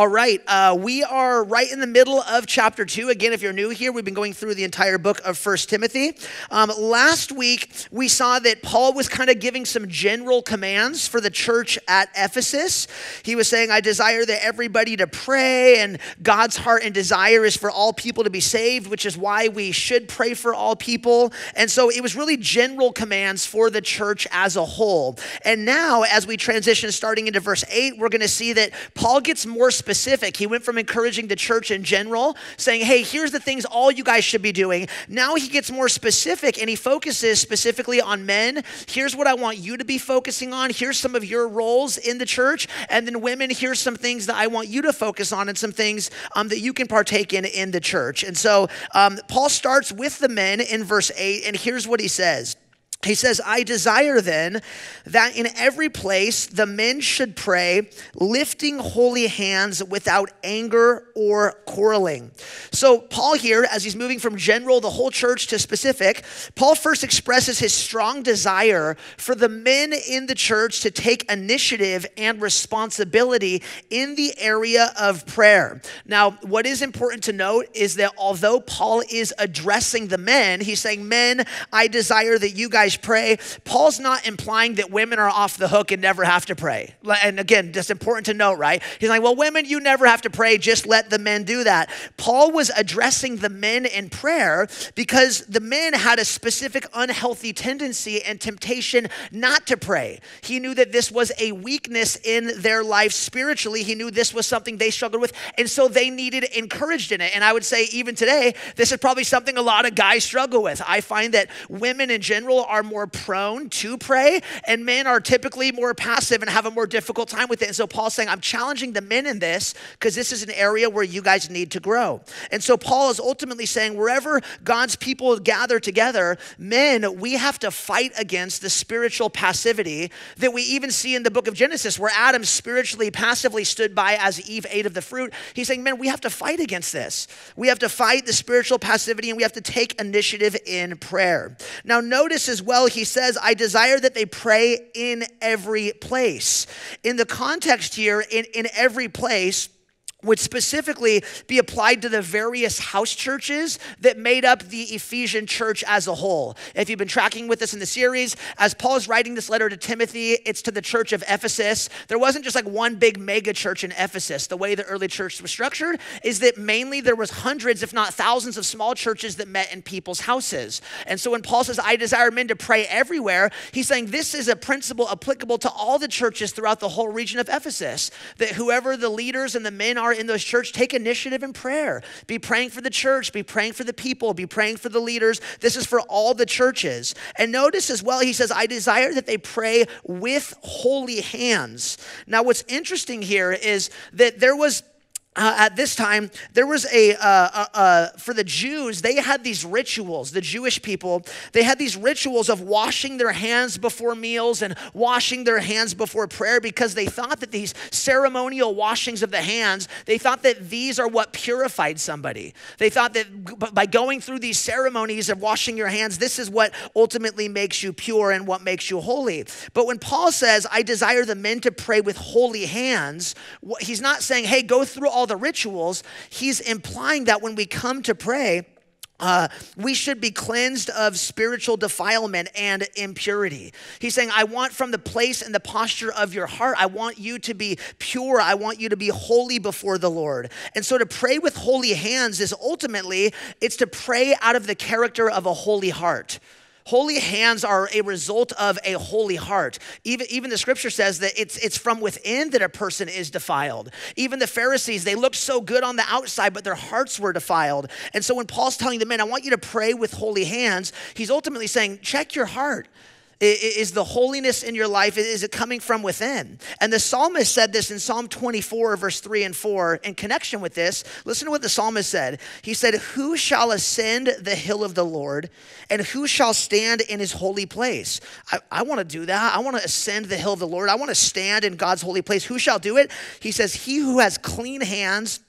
All right, uh, we are right in the middle of chapter two. Again, if you're new here, we've been going through the entire book of First Timothy. Um, last week, we saw that Paul was kind of giving some general commands for the church at Ephesus. He was saying, I desire that everybody to pray, and God's heart and desire is for all people to be saved, which is why we should pray for all people. And so it was really general commands for the church as a whole. And now, as we transition starting into verse 8, we're going to see that Paul gets more specific. He went from encouraging the church in general, saying, hey, here's the things all you guys should be doing. Now he gets more specific and he focuses specifically on men. Here's what I want you to be focusing on. Here's some of your roles in the church. And then women, here's some things that I want you to focus on and some things um, that you can partake in in the church. And so um, Paul starts with the men in verse 8, and here's what he says. He says, I desire then that in every place the men should pray, lifting holy hands without anger or quarreling. So, Paul here, as he's moving from general, the whole church, to specific, Paul first expresses his strong desire for the men in the church to take initiative and responsibility in the area of prayer. Now, what is important to note is that although Paul is addressing the men, he's saying, Men, I desire that you guys guys pray, Paul's not implying that women are off the hook and never have to pray. And again, just important to note, right? He's like, well, women, you never have to pray, just let the men do that. Paul was addressing the men in prayer because the men had a specific unhealthy tendency and temptation not to pray. He knew that this was a weakness in their life spiritually. He knew this was something they struggled with, and so they needed encouraged in it. And I would say, even today, this is probably something a lot of guys struggle with. I find that women in general are are more prone to pray, and men are typically more passive and have a more difficult time with it. And so Paul's saying, I'm challenging the men in this because this is an area where you guys need to grow. And so Paul is ultimately saying, wherever God's people gather together, men, we have to fight against the spiritual passivity that we even see in the book of Genesis, where Adam spiritually passively stood by as Eve ate of the fruit. He's saying, men, we have to fight against this. We have to fight the spiritual passivity and we have to take initiative in prayer. Now, notice as well well, he says, I desire that they pray in every place. In the context here, in, in every place, would specifically be applied to the various house churches that made up the Ephesian church as a whole. If you've been tracking with us in the series, as Paul is writing this letter to Timothy, it's to the church of Ephesus. There wasn't just like one big mega church in Ephesus. The way the early church was structured is that mainly there was hundreds, if not thousands, of small churches that met in people's houses. And so when Paul says, I desire men to pray everywhere, he's saying this is a principle applicable to all the churches throughout the whole region of Ephesus. That whoever the leaders and the men are are in those church, take initiative in prayer. Be praying for the church, be praying for the people, be praying for the leaders. This is for all the churches. And notice as well, he says, I desire that they pray with holy hands. Now, what's interesting here is that there was uh, at this time, there was a, uh, uh, uh, for the Jews, they had these rituals, the Jewish people, they had these rituals of washing their hands before meals and washing their hands before prayer because they thought that these ceremonial washings of the hands, they thought that these are what purified somebody. They thought that by going through these ceremonies of washing your hands, this is what ultimately makes you pure and what makes you holy. But when Paul says, I desire the men to pray with holy hands, he's not saying, hey, go through all all the rituals, he's implying that when we come to pray, uh, we should be cleansed of spiritual defilement and impurity. He's saying, I want from the place and the posture of your heart, I want you to be pure. I want you to be holy before the Lord. And so to pray with holy hands is ultimately, it's to pray out of the character of a holy heart. Holy hands are a result of a holy heart. Even, even the scripture says that it's, it's from within that a person is defiled. Even the Pharisees, they looked so good on the outside, but their hearts were defiled. And so when Paul's telling the men, I want you to pray with holy hands, he's ultimately saying, check your heart. Is the holiness in your life, is it coming from within? And the psalmist said this in Psalm 24, verse 3 and 4. In connection with this, listen to what the psalmist said. He said, Who shall ascend the hill of the Lord, and who shall stand in his holy place? I, I want to do that. I want to ascend the hill of the Lord. I want to stand in God's holy place. Who shall do it? He says, He who has clean hands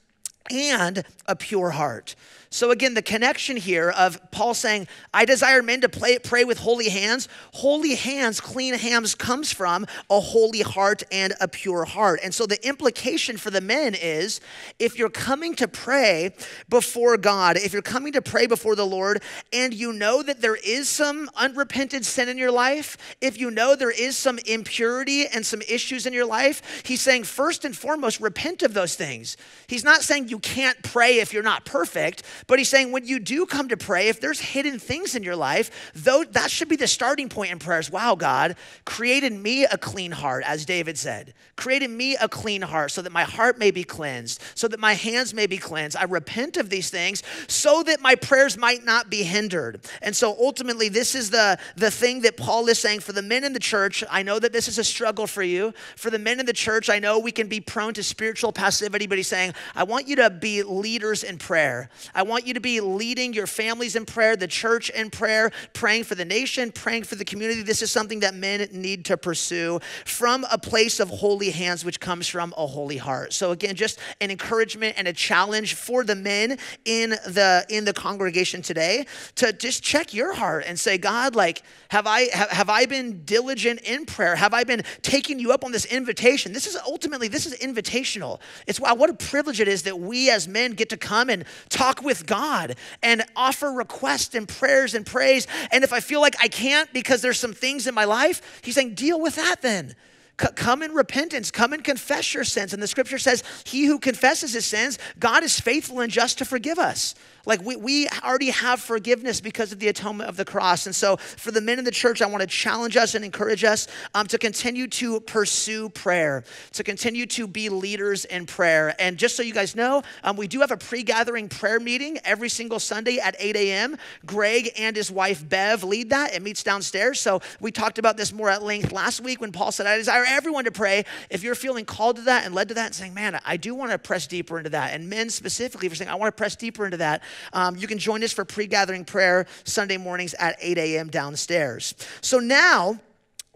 and a pure heart. So, again, the connection here of Paul saying, I desire men to play, pray with holy hands. Holy hands, clean hands, comes from a holy heart and a pure heart. And so, the implication for the men is if you're coming to pray before God, if you're coming to pray before the Lord, and you know that there is some unrepented sin in your life, if you know there is some impurity and some issues in your life, he's saying, first and foremost, repent of those things. He's not saying you can't pray if you're not perfect. But he's saying when you do come to pray, if there's hidden things in your life, though that should be the starting point in prayers. Wow, God, created me a clean heart, as David said. Created me a clean heart so that my heart may be cleansed, so that my hands may be cleansed. I repent of these things so that my prayers might not be hindered. And so ultimately, this is the, the thing that Paul is saying for the men in the church. I know that this is a struggle for you. For the men in the church, I know we can be prone to spiritual passivity, but he's saying, I want you to be leaders in prayer. I want you to be leading your families in prayer, the church in prayer, praying for the nation, praying for the community. This is something that men need to pursue from a place of holy hands, which comes from a holy heart. So again, just an encouragement and a challenge for the men in the in the congregation today to just check your heart and say, God, like, have I have, have I been diligent in prayer? Have I been taking you up on this invitation? This is ultimately this is invitational. It's wow, what a privilege it is that we as men get to come and talk with God and offer requests and prayers and praise. And if I feel like I can't because there's some things in my life, he's saying, deal with that then. Come in repentance. Come and confess your sins. And the scripture says, He who confesses his sins, God is faithful and just to forgive us. Like we, we already have forgiveness because of the atonement of the cross. And so, for the men in the church, I want to challenge us and encourage us um, to continue to pursue prayer, to continue to be leaders in prayer. And just so you guys know, um, we do have a pre gathering prayer meeting every single Sunday at 8 a.m. Greg and his wife Bev lead that. It meets downstairs. So, we talked about this more at length last week when Paul said, I desire everyone to pray. If you're feeling called to that and led to that and saying, man, I do want to press deeper into that, and men specifically for saying, I want to press deeper into that, um, you can join us for pre gathering prayer Sunday mornings at 8 a.m. downstairs. So now,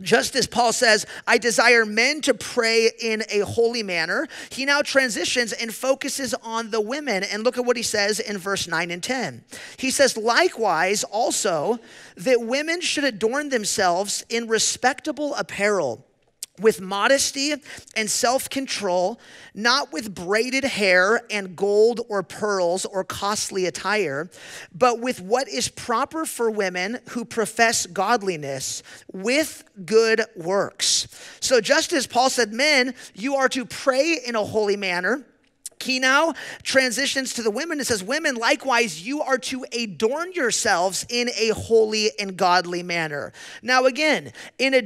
just as Paul says, I desire men to pray in a holy manner, he now transitions and focuses on the women. And look at what he says in verse 9 and 10. He says, Likewise, also, that women should adorn themselves in respectable apparel with modesty and self control, not with braided hair and gold or pearls or costly attire, but with what is proper for women who profess godliness with good works. So, just as Paul said, men, you are to pray in a holy manner he now transitions to the women and says, Women, likewise, you are to adorn yourselves in a holy and godly manner. Now, again, in a,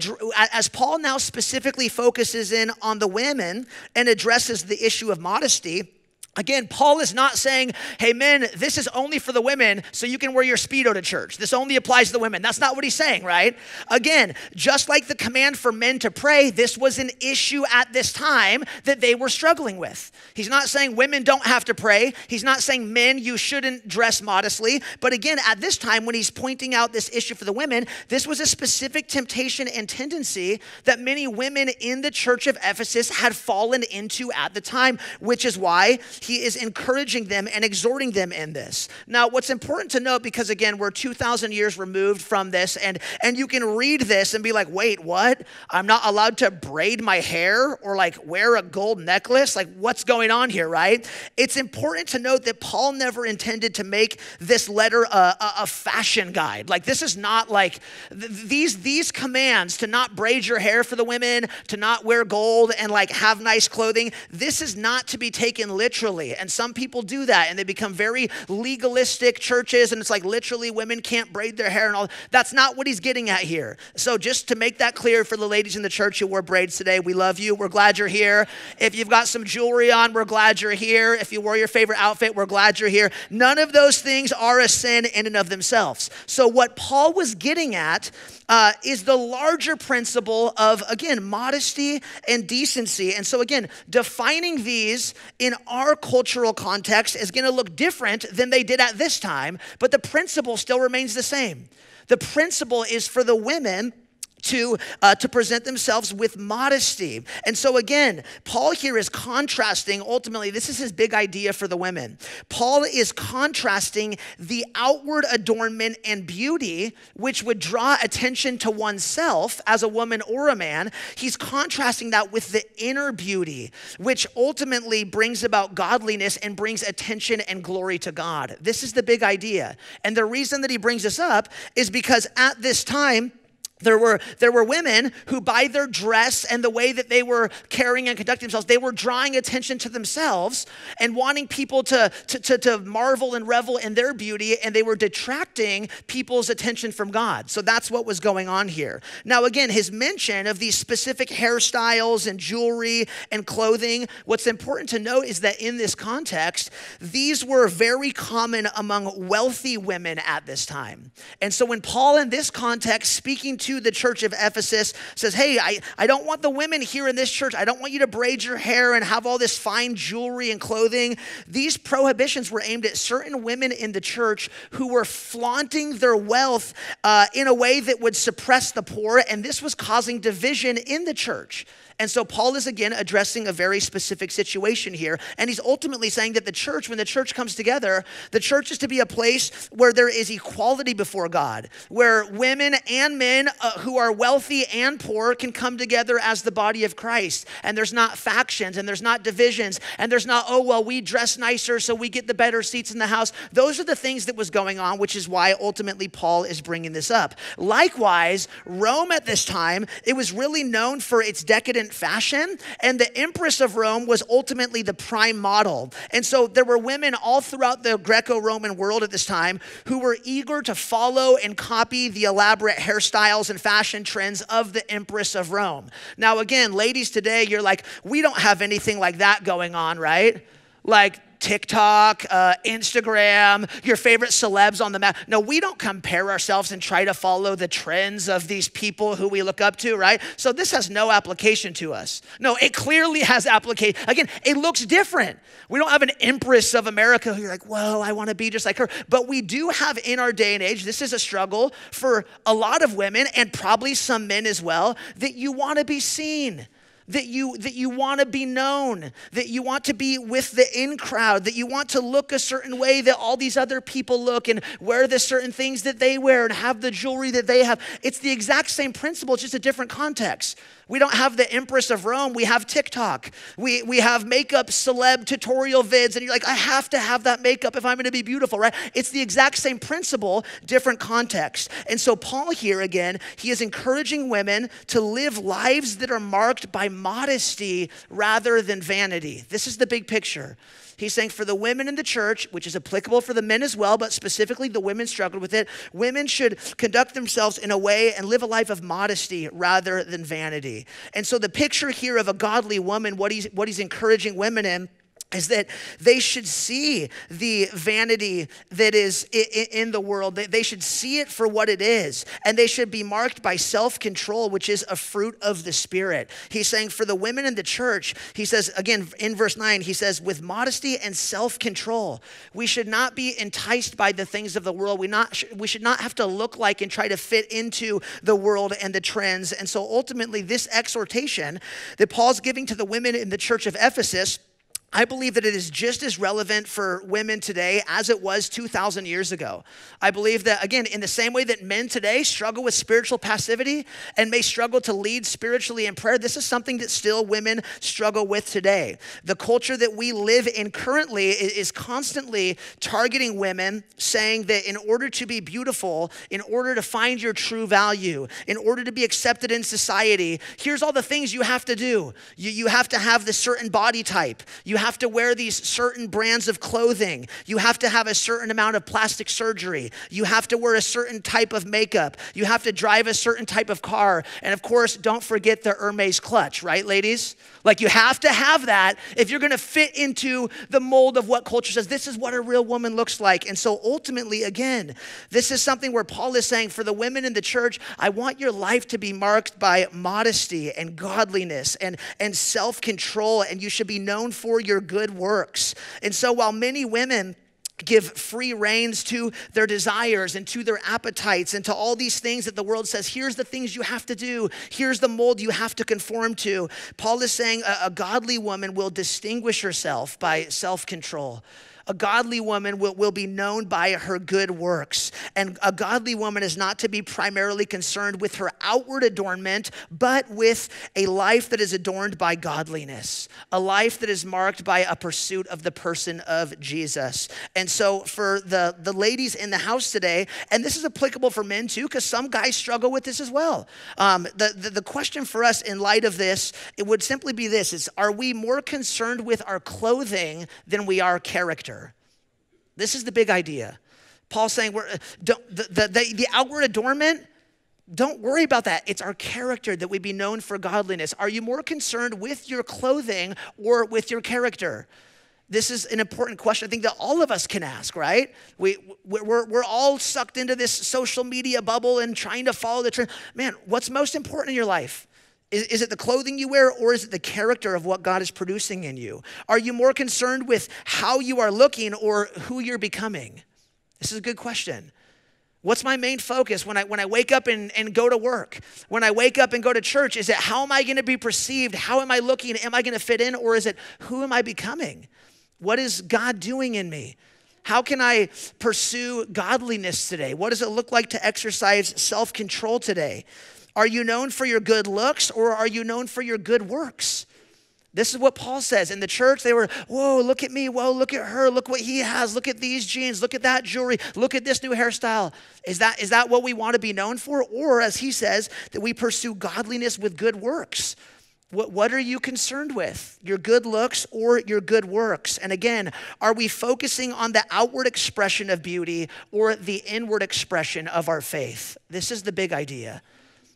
as Paul now specifically focuses in on the women and addresses the issue of modesty, Again, Paul is not saying, hey, men, this is only for the women, so you can wear your Speedo to church. This only applies to the women. That's not what he's saying, right? Again, just like the command for men to pray, this was an issue at this time that they were struggling with. He's not saying women don't have to pray. He's not saying men, you shouldn't dress modestly. But again, at this time, when he's pointing out this issue for the women, this was a specific temptation and tendency that many women in the church of Ephesus had fallen into at the time, which is why he is encouraging them and exhorting them in this. Now, what's important to note, because again, we're 2,000 years removed from this, and, and you can read this and be like, wait, what? I'm not allowed to braid my hair or like wear a gold necklace? Like, what's going on here, right? It's important to note that Paul never intended to make this letter a, a, a fashion guide. Like, this is not like th- these, these commands to not braid your hair for the women, to not wear gold and like have nice clothing. This is not to be taken literally literally. And some people do that and they become very legalistic churches and it's like literally women can't braid their hair and all. That's not what he's getting at here. So just to make that clear for the ladies in the church who wore braids today, we love you. We're glad you're here. If you've got some jewelry on, we're glad you're here. If you wore your favorite outfit, we're glad you're here. None of those things are a sin in and of themselves. So what Paul was getting at uh, is the larger principle of, again, modesty and decency. And so, again, defining these in our cultural context is going to look different than they did at this time, but the principle still remains the same. The principle is for the women to, uh, to present themselves with modesty. And so, again, Paul here is contrasting, ultimately, this is his big idea for the women. Paul is contrasting the outward adornment and beauty, which would draw attention to oneself as a woman or a man. He's contrasting that with the inner beauty, which ultimately brings about godliness and brings attention and glory to God. This is the big idea. And the reason that he brings this up is because at this time, there were, there were women who, by their dress and the way that they were carrying and conducting themselves, they were drawing attention to themselves and wanting people to, to, to, to, marvel and revel in their beauty, and they were detracting people's attention from God. So that's what was going on here. Now, again, his mention of these specific hairstyles and jewelry and clothing, what's important to note is that in this context, these were very common among wealthy women at this time. And so when Paul, in this context, speaking to to the church of Ephesus, says, Hey, I, I don't want the women here in this church, I don't want you to braid your hair and have all this fine jewelry and clothing. These prohibitions were aimed at certain women in the church who were flaunting their wealth uh, in a way that would suppress the poor, and this was causing division in the church. And so Paul is again addressing a very specific situation here. And he's ultimately saying that the church, when the church comes together, the church is to be a place where there is equality before God, where women and men uh, who are wealthy and poor can come together as the body of Christ. And there's not factions and there's not divisions and there's not, oh, well, we dress nicer so we get the better seats in the house. Those are the things that was going on, which is why ultimately Paul is bringing this up. Likewise, Rome at this time, it was really known for its decadent fashion. And the Empress of Rome was ultimately the prime model. And so there were women all throughout the Greco Roman world at this time who were eager to follow and copy the elaborate hairstyles and fashion trends of the Empress of Rome. Now, again, ladies today, you're like, we don't have anything like that going on, right? Like, TikTok, uh, Instagram, your favorite celebs on the map. No, we don't compare ourselves and try to follow the trends of these people who we look up to, right? So this has no application to us. No, it clearly has application. Again, it looks different. We don't have an empress of America who you're like, whoa, I want to be just like her. But we do have in our day and age, this is a struggle for a lot of women and probably some men as well, that you want to be seen that you that you want to be known, that you want to be with the in crowd, that you want to look a certain way that all these other people look and wear the certain things that they wear and have the jewelry that they have. It's the exact same principle, it's just a different context. We don't have the Empress of Rome, we have TikTok. We we have makeup celeb tutorial vids and you're like I have to have that makeup if I'm going to be beautiful, right? It's the exact same principle, different context. And so Paul here again, he is encouraging women to live lives that are marked by modesty rather than vanity. This is the big picture. He's saying for the women in the church, which is applicable for the men as well, but specifically the women struggled with it, women should conduct themselves in a way and live a life of modesty rather than vanity. And so the picture here of a godly woman, what he's, what he's encouraging women in, is that they should see the vanity that is in the world. They should see it for what it is. And they should be marked by self control, which is a fruit of the Spirit. He's saying for the women in the church, he says, again, in verse 9, he says, with modesty and self control, we should not be enticed by the things of the world. We, not, we should not have to look like and try to fit into the world and the trends. And so ultimately, this exhortation that Paul's giving to the women in the church of Ephesus I believe that it is just as relevant for women today as it was 2,000 years ago. I believe that, again, in the same way that men today struggle with spiritual passivity and may struggle to lead spiritually in prayer, this is something that still women struggle with today. The culture that we live in currently is constantly targeting women, saying that in order to be beautiful, in order to find your true value, in order to be accepted in society, here's all the things you have to do. You, you have to have this certain body type. You have to wear these certain brands of clothing. You have to have a certain amount of plastic surgery. You have to wear a certain type of makeup. You have to drive a certain type of car. And of course, don't forget the Hermes clutch, right, ladies? Like you have to have that if you're going to fit into the mold of what culture says. This is what a real woman looks like. And so ultimately, again, this is something where Paul is saying for the women in the church, I want your life to be marked by modesty and godliness and, and self control, and you should be known for your good works. And so while many women, give free reins to their desires and to their appetites and to all these things that the world says here's the things you have to do. Here's the mold you have to conform to. Paul is saying a, a godly woman will distinguish herself by self-control a godly woman will, will be known by her good works. And a godly woman is not to be primarily concerned with her outward adornment, but with a life that is adorned by godliness, a life that is marked by a pursuit of the person of Jesus. And so, for the, the ladies in the house today, and this is applicable for men too, because some guys struggle with this as well. Um, the, the, the question for us in light of this, it would simply be this is are we more concerned with our clothing than we are character? This is the big idea. Paul's saying we're, uh, don't, the, the, the, the outward adornment, don't worry about that. It's our character that we be known for godliness. Are you more concerned with your clothing or with your character? This is an important question I think that all of us can ask, right? We, we're, we're all sucked into this social media bubble and trying to follow the trend. Man, what's most important in your life? Is, is, it the clothing you wear or is it the character of what God is producing in you? Are you more concerned with how you are looking or who you're becoming? This is a good question. What's my main focus when I, when I wake up and, and go to work? When I wake up and go to church, is it how am I going to be perceived? How am I looking? Am I going to fit in? Or is it who am I becoming? What is God doing in me? How can I pursue godliness today? What does it look like to exercise self control today? Are you known for your good looks or are you known for your good works? This is what Paul says. In the church, they were, whoa, look at me. Whoa, look at her. Look what he has. Look at these jeans. Look at that jewelry. Look at this new hairstyle. Is that, is that what we want to be known for? Or, as he says, that we pursue godliness with good works? What, what are you concerned with? Your good looks or your good works? And again, are we focusing on the outward expression of beauty or the inward expression of our faith? This is the big idea.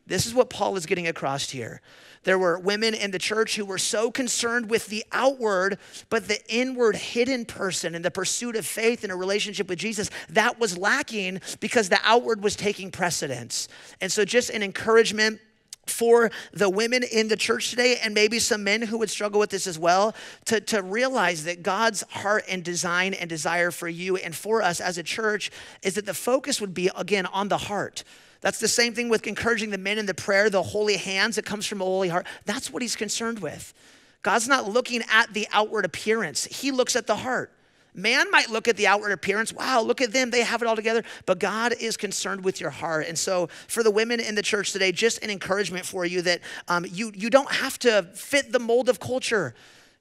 This is what Paul is getting across here. There were women in the church who were so concerned with the outward, but the inward hidden person and the pursuit of faith in a relationship with Jesus, that was lacking because the outward was taking precedence. And so, just an encouragement for the women in the church today, and maybe some men who would struggle with this as well, to, to realize that God's heart and design and desire for you and for us as a church is that the focus would be, again, on the heart that's the same thing with encouraging the men in the prayer, the holy hands that comes from a holy heart. That's what he's concerned with. God's not looking at the outward appearance, he looks at the heart. Man might look at the outward appearance. Wow, look at them. They have it all together. But God is concerned with your heart. And so, for the women in the church today, just an encouragement for you that um, you, you don't have to fit the mold of culture.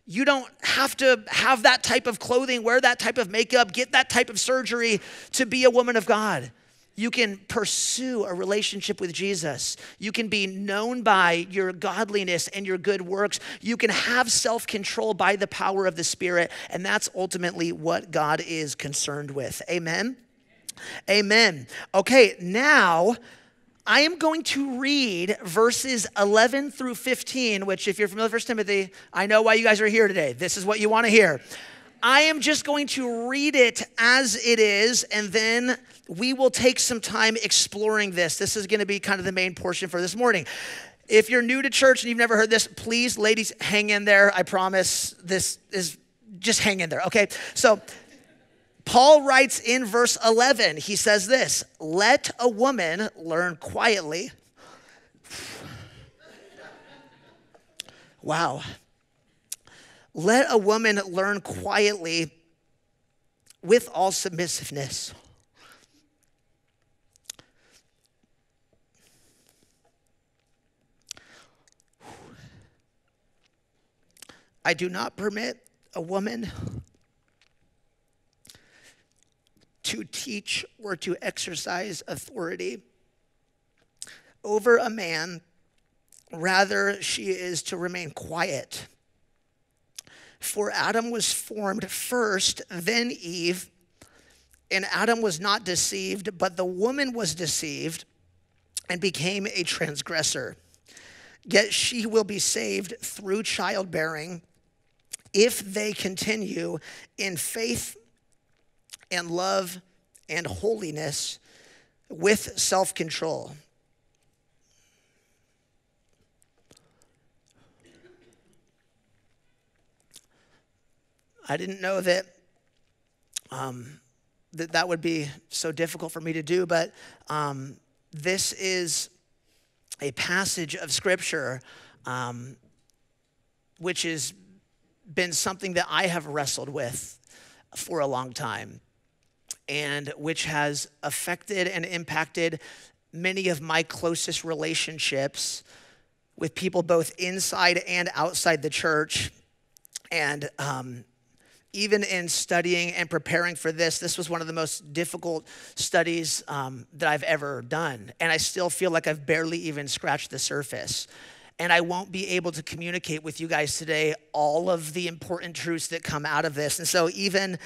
You don't have to have that type of clothing, wear that type of makeup, get that type of surgery to be a woman of God. You can pursue a relationship with Jesus. You can be known by your godliness and your good works. You can have self control by the power of the Spirit. And that's ultimately what God is concerned with. Amen. Amen. Okay, now I am going to read verses 11 through 15, which, if you're familiar with 1 Timothy, I know why you guys are here today. This is what you want to hear. I am just going to read it as it is, and then we will take some time exploring this. This is going to be kind of the main portion for this morning. If you're new to church and you've never heard this, please, ladies, hang in there. I promise this is just hang in there, okay? So, Paul writes in verse 11, he says this Let a woman learn quietly. Wow. Let a woman learn quietly with all submissiveness. I do not permit a woman to teach or to exercise authority over a man. Rather, she is to remain quiet for Adam was formed first, then Eve. And Adam was not deceived, but the woman was deceived and became a transgressor. Yet she will be saved through childbearing if they continue in faith and love and holiness with self control. I didn't know that um, that that would be so difficult for me to do, but um, this is a passage of scripture um, which has been something that I have wrestled with for a long time and which has affected and impacted many of my closest relationships with people both inside and outside the church. And um, even in studying and preparing for this, this was one of the most difficult studies um, that I've ever done. And I still feel like I've barely even scratched the surface. And I won't be able to communicate with you guys today all of the important truths that come out of this. And so, even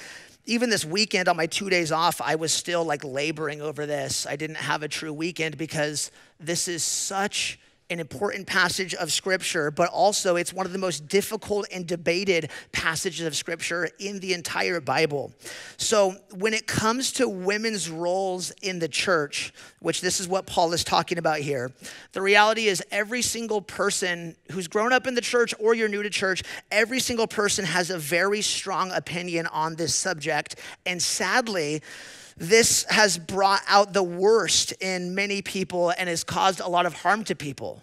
even this weekend on my two days off, I was still like laboring over this. I didn't have a true weekend because this is such an important passage of scripture, but also it's one of the most difficult and debated passages of scripture in the entire Bible. So, when it comes to women's roles in the church, which this is what Paul is talking about here, the reality is every single person who's grown up in the church or you're new to church, every single person has a very strong opinion on this subject. And sadly, this has brought out the worst in many people and has caused a lot of harm to people.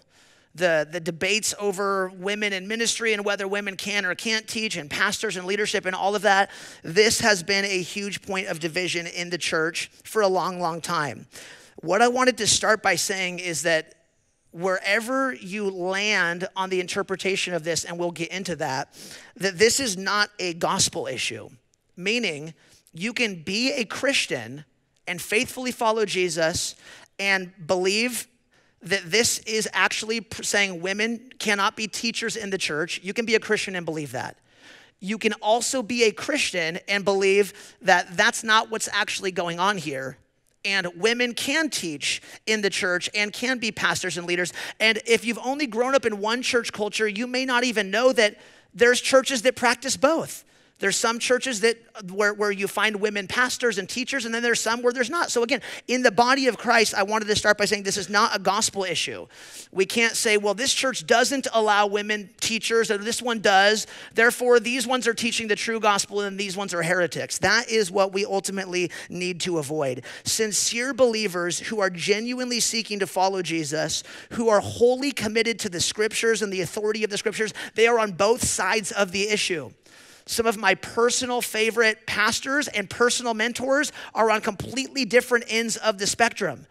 The, the debates over women in ministry and whether women can or can't teach, and pastors and leadership and all of that, this has been a huge point of division in the church for a long, long time. What I wanted to start by saying is that wherever you land on the interpretation of this, and we'll get into that, that this is not a gospel issue, meaning you can be a Christian and faithfully follow Jesus and believe that this is actually saying women cannot be teachers in the church. You can be a Christian and believe that. You can also be a Christian and believe that that's not what's actually going on here. And women can teach in the church and can be pastors and leaders. And if you've only grown up in one church culture, you may not even know that there's churches that practice both. There's some churches that uh, where, where you find women pastors and teachers, and then there's some where there's not. So again, in the body of Christ, I wanted to start by saying this is not a gospel issue. We can't say, well, this church doesn't allow women teachers, or this one does. Therefore, these ones are teaching the true gospel, and these ones are heretics. That is what we ultimately need to avoid. Sincere believers who are genuinely seeking to follow Jesus, who are wholly committed to the scriptures and the authority of the scriptures, they are on both sides of the issue. Some of my personal favorite pastors and personal mentors are on completely different ends of the spectrum.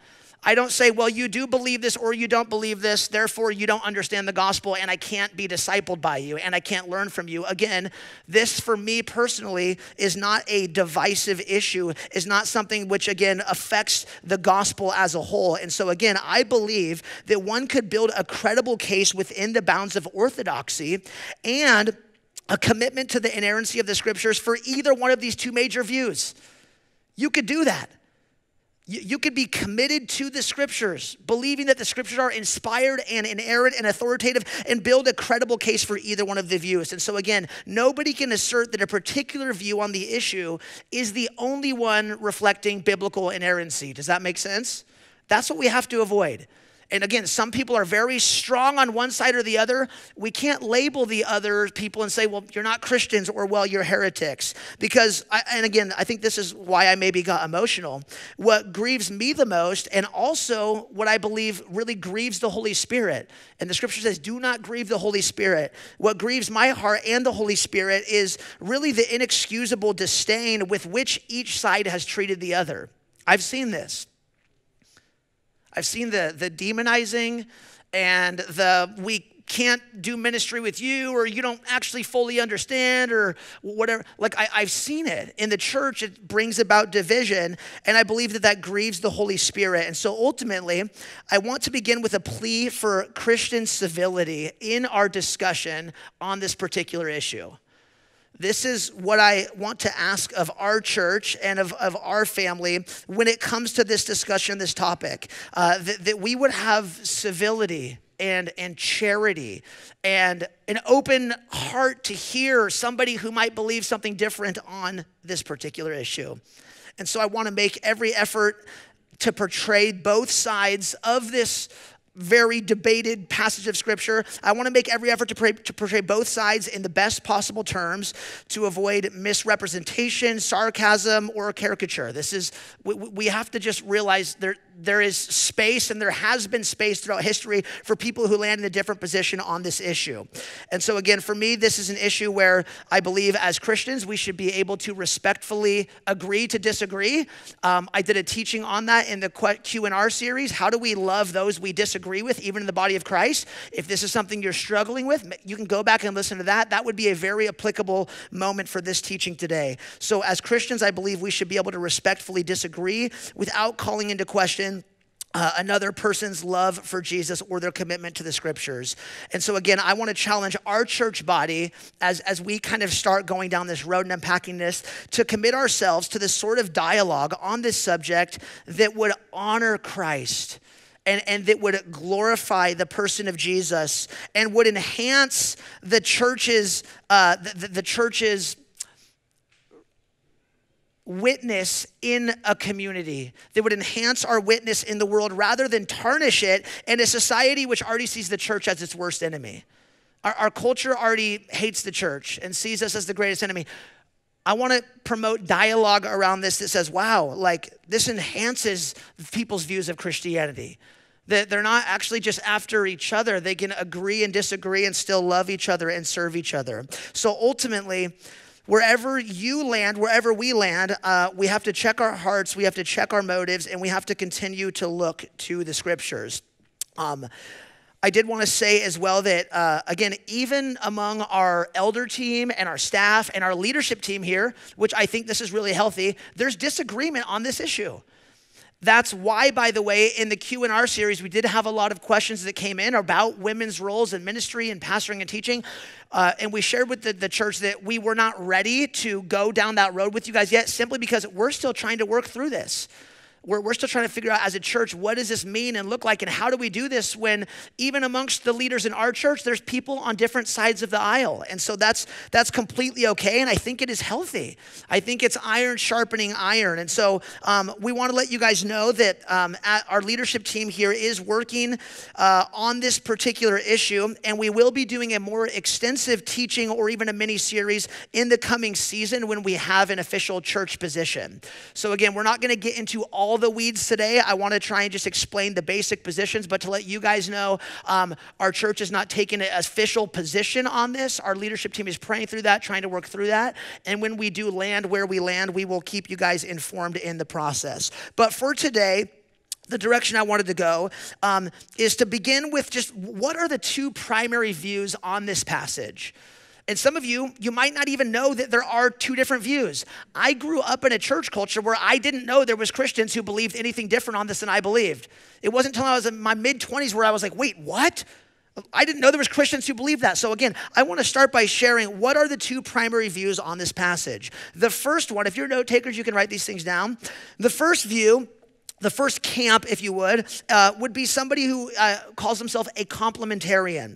I don't say, well, you do believe this or you don't believe this, therefore you don't understand the gospel and I can't be discipled by you and I can't learn from you. Again, this for me personally is not a divisive issue, is not something which again affects the gospel as a whole. And so again, I believe that one could build a credible case within the bounds of orthodoxy and a commitment to the inerrancy of the scriptures for either one of these two major views. You could do that. You, could be committed to the scriptures, believing that the scriptures are inspired and inerrant and authoritative, and build a credible case for either one of the views. And so, again, nobody can assert that a particular view on the issue is the only one reflecting biblical inerrancy. Does that make sense? That's what we have to avoid. And again, some people are very strong on one side or the other. We can't label the other people and say, well, you're not Christians or, well, you're heretics. Because, I, and again, I think this is why I maybe got emotional. What grieves me the most, and also what I believe really grieves the Holy Spirit, and the scripture says, do not grieve the Holy Spirit. What grieves my heart and the Holy Spirit is really the inexcusable disdain with which each side has treated the other. I've seen this. I've seen the, the demonizing and the we can't do ministry with you or you don't actually fully understand or whatever. Like I, have seen it in the church, it brings about division. And I believe that that grieves the Holy Spirit. And so ultimately, I want to begin with a plea for Christian civility in our discussion on this particular issue. This is what I want to ask of our church and of, of our family when it comes to this discussion, this topic, uh, that, that we would have civility and, and charity and an open heart to hear somebody who might believe something different on this particular issue. And so I want to make every effort to portray both sides of this very debated passage of scripture. I want to make every effort to, pray, to portray both sides in the best possible terms to avoid misrepresentation, sarcasm, or caricature. This is, we, we have to just realize there, there is space and there has been space throughout history for people who land in a different position on this issue. And so, again, for me, this is an issue where I believe as Christians we should be able to respectfully agree to disagree. Um, I did a teaching on that in the Q&R series. How do we love those we disagree with, even in the body of Christ? If this is something you're struggling with, you can go back and listen to that. That would be a very applicable moment for this teaching today. So, as Christians, I believe we should be able to respectfully disagree without calling into question uh, another person's love for Jesus or their commitment to the scriptures. And so, again, I want to challenge our church body as, as we kind of start going down this road and unpacking this to commit ourselves to this sort of dialogue on this subject that would honor Christ. And, and that would glorify the person of Jesus and would enhance the church's, uh, the, the church's witness in a community that would enhance our witness in the world rather than tarnish it in a society which already sees the church as its worst enemy. Our, our culture already hates the church and sees us as the greatest enemy. I want to promote dialogue around this that says, wow, like this enhances people's views of Christianity. That they're not actually just after each other. They can agree and disagree and still love each other and serve each other. So ultimately, wherever you land, wherever we land, uh, we have to check our hearts, we have to check our motives, and we have to continue to look to the scriptures. Um, I did want to say as well that, uh, again, even among our elder team and our staff and our leadership team here, which I think this is really healthy, there's disagreement on this issue. That's why, by the way, in the Q&R series, we did have a lot of questions that came in about women's roles in ministry and pastoring and teaching. Uh, and we shared with the, the church that we were not ready to go down that road with you guys yet, simply because we're still trying to work through this we're, we're still trying to figure out as a church what does this mean and look like and how do we do this when even amongst the leaders in our church there's people on different sides of the aisle. And so that's that's completely okay and i think it is healthy. I think it's iron sharpening iron. And so um, we want to let you guys know that um, our leadership team here is working uh, on this particular issue and we will be doing a more extensive teaching or even a mini series in the coming season when we have an official church position. So again we're not going to get into all all the weeds today. I want to try and just explain the basic positions, but to let you guys know, um, our church is not taking an official position on this. Our leadership team is praying through that, trying to work through that. And when we do land where we land, we will keep you guys informed in the process. But for today, the direction I wanted to go um, is to begin with just what are the two primary views on this passage? And some of you, you might not even know that there are two different views. I grew up in a church culture where I didn't know there was Christians who believed anything different on this than I believed. It wasn't until I was in my mid 20s where I was like, wait, what? I didn't know there was Christians who believed that. So again, I want to start by sharing what are the two primary views on this passage. The first one, if you're note takers, you can write these things down. The first view the first camp, if you would, uh, would be somebody who uh, calls himself a complementarian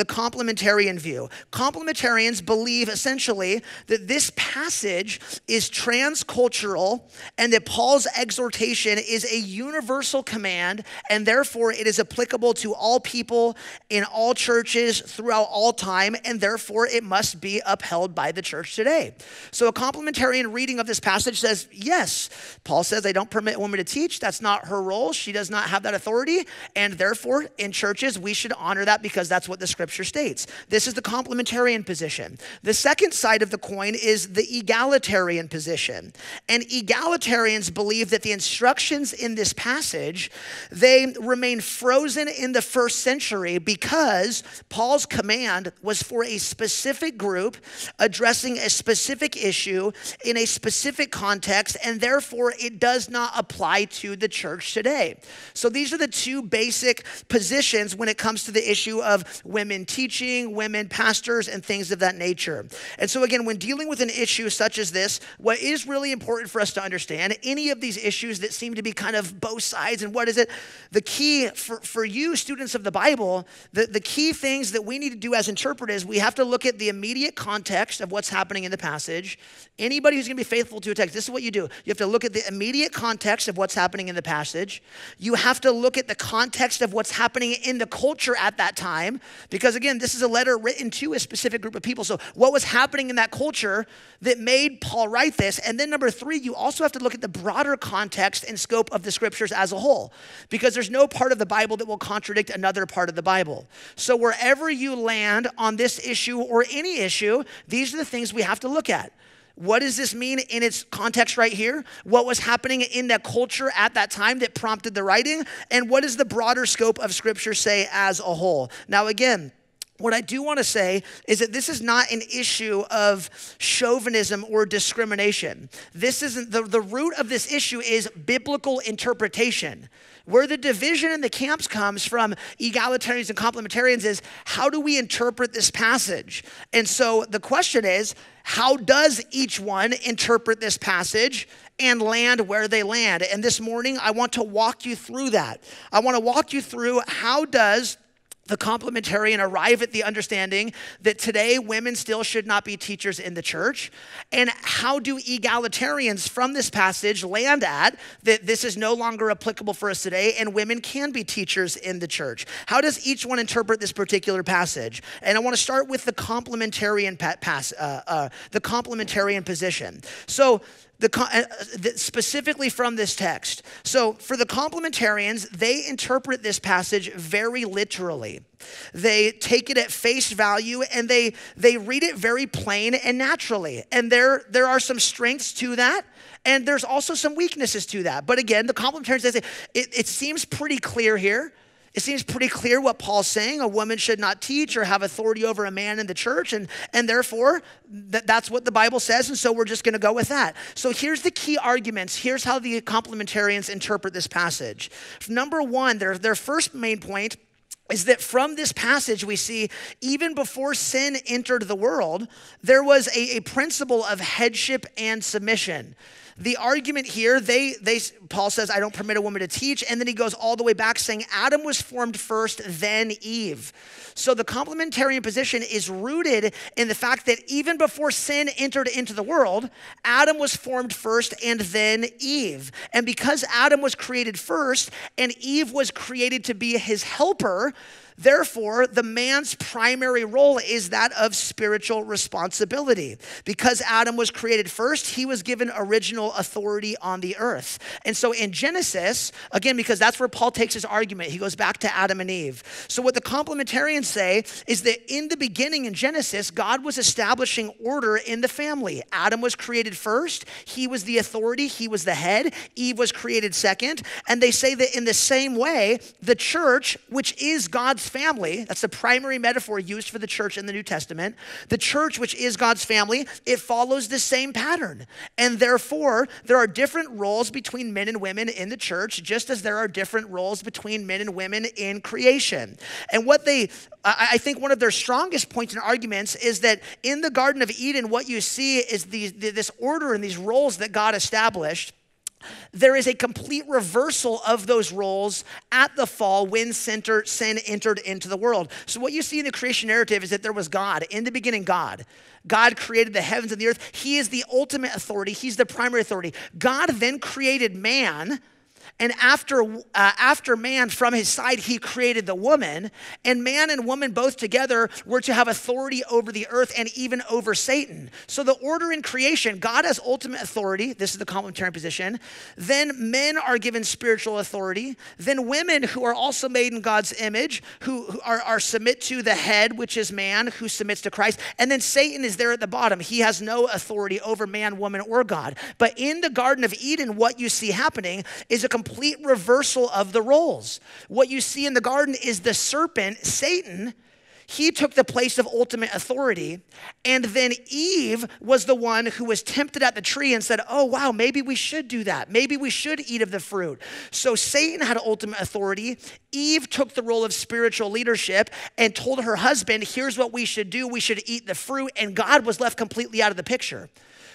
the complementarian view. Complementarians believe essentially that this passage is transcultural and that Paul's exhortation is a universal command and therefore it is applicable to all people in all churches throughout all time and therefore it must be upheld by the church today. So a complementarian reading of this passage says, yes, Paul says, I don't permit women to teach. That's not her role. She does not have that authority. And therefore, in churches, we should honor that because that's what the scripture scripture states. This is the complementarian position. The second side of the coin is the egalitarian position. And egalitarians believe that the instructions in this passage, they remain frozen in the first century because Paul's command was for a specific group addressing a specific issue in a specific context and therefore it does not apply to the church today. So these are the two basic positions when it comes to the issue of women women teaching, women pastors, and things of that nature. And so, again, when dealing with an issue such as this, what is really important for us to understand, any of these issues that seem to be kind of both sides, and what is it? The key for, for you, students of the Bible, the, the key things that we need to do as interpreters, we have to look at the immediate context of what's happening in the passage. Anybody who's going to be faithful to a text, this is what you do. You have to look at the immediate context of what's happening in the passage. You have to look at the context of what's happening in the culture at that time, because again, this is a letter written to a specific group of people. So, what was happening in that culture that made Paul write this? And then, number three, you also have to look at the broader context and scope of the scriptures as a whole, because there's no part of the Bible that will contradict another part of the Bible. So, wherever you land on this issue or any issue, these are the things we have to look at. What does this mean in its context right here? What was happening in that culture at that time that prompted the writing? And what does the broader scope of Scripture say as a whole? Now, again, what I do want to say is that this is not an issue of chauvinism or discrimination. This isn't the, the root of this issue is biblical interpretation. Where the division in the camps comes from egalitarians and complementarians is how do we interpret this passage? And so the question is, how does each one interpret this passage and land where they land? And this morning I want to walk you through that. I want to walk you through how does the complementarian arrive at the understanding that today women still should not be teachers in the church? And how do egalitarians from this passage land at that this is no longer applicable for us today and women can be teachers in the church? How does each one interpret this particular passage? And I want to start with the complementarian pass, uh, uh, the complementarian position. So the, uh, specifically from this text. So, for the complementarians, they interpret this passage very literally. They take it at face value and they, they read it very plain and naturally. And there, there are some strengths to that, and there's also some weaknesses to that. But again, the complementarians, they say, it, it seems pretty clear here it seems pretty clear what Paul's saying. A woman should not teach or have authority over a man in the church, and, and therefore, th- that's what the Bible says, and so we're just going to go with that. So here's the key arguments. Here's how the complementarians interpret this passage. Number one, their, their first main point is that from this passage we see even before sin entered the world, there was a, a principle of headship and submission the argument here, they, they, Paul says, I don't permit a woman to teach. And then he goes all the way back saying Adam was formed first, then Eve. So the complementarian position is rooted in the fact that even before sin entered into the world, Adam was formed first and then Eve. And because Adam was created first and Eve was created to be his helper, Therefore, the man's primary role is that of spiritual responsibility. Because Adam was created first, he was given original authority on the earth. And so in Genesis, again, because that's where Paul takes his argument, he goes back to Adam and Eve. So what the complementarians say is that in the beginning in Genesis, God was establishing order in the family. Adam was created first, he was the authority, he was the head, Eve was created second. And they say that in the same way, the church, which is God's family, that's the primary metaphor used for the church in the New Testament. The church, which is God's family, it follows the same pattern. And therefore, there are different roles between men and women in the church, just as there are different roles between men and women in creation. And what they, I think one of their strongest points and arguments is that in the Garden of Eden, what you see is these, this order and these roles that God established there is a complete reversal of those roles at the fall when sin entered into the world. So, what you see in the creation narrative is that there was God. In the beginning, God. God created the heavens and the earth. He is the ultimate authority, He's the primary authority. God then created man and after, uh, after man, from his side, he created the woman. And man and woman both together were to have authority over the earth and even over Satan. So the order in creation, God has ultimate authority. This is the complementary position. Then men are given spiritual authority. Then women who are also made in God's image, who, who are, are submit to the head, which is man, who submits to Christ. And then Satan is there at the bottom. He has no authority over man, woman, or God. But in the Garden of Eden, what you see happening is a complete complete reversal of the roles. What you see in the garden is the serpent, Satan, he took the place of ultimate authority. And then Eve was the one who was tempted at the tree and said, Oh, wow, maybe we should do that. Maybe we should eat of the fruit. So Satan had ultimate authority. Eve took the role of spiritual leadership and told her husband, Here's what we should do. We should eat the fruit. And God was left completely out of the picture.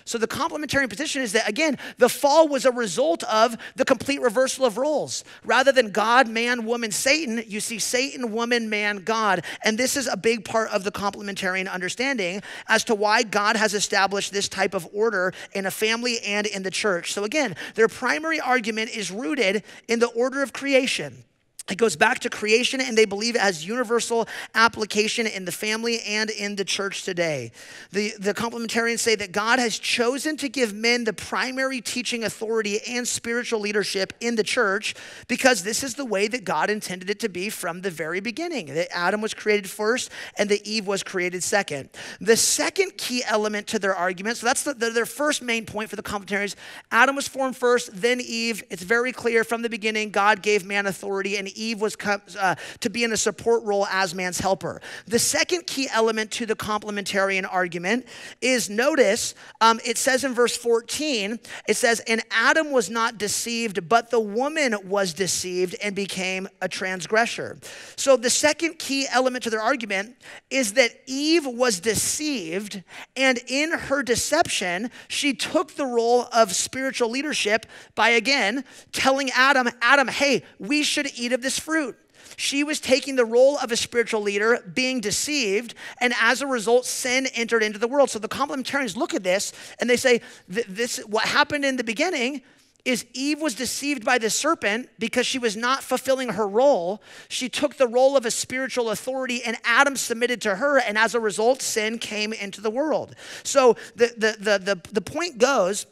So the complementary position is that, again, the fall was a result of the complete reversal of roles. Rather than God, man, woman, Satan, you see Satan, woman, man, God. And this is a big part of the complementarian understanding as to why God has established this type of order in a family and in the church. So again, their primary argument is rooted in the order of creation. It goes back to creation, and they believe it has universal application in the family and in the church today. The, the complementarians say that God has chosen to give men the primary teaching authority and spiritual leadership in the church because this is the way that God intended it to be from the very beginning. That Adam was created first and that Eve was created second. The second key element to their argument, so that's the, the, their first main point for the complementarians Adam was formed first, then Eve. It's very clear from the beginning, God gave man authority, and Eve was uh, to be in a support role as man's helper. The second key element to the complementarian argument is notice um, it says in verse 14, it says, And Adam was not deceived, but the woman was deceived and became a transgressor. So the second key element to their argument is that Eve was deceived, and in her deception, she took the role of spiritual leadership by again telling Adam, Adam, hey, we should eat of this fruit. She was taking the role of a spiritual leader, being deceived, and as a result, sin entered into the world. So the complementarians look at this and they say, "This what happened in the beginning." is Eve was deceived by the serpent because she was not fulfilling her role. She took the role of a spiritual authority, and Adam submitted to her, and as a result, sin came into the world. So the, the, the, the, the point goes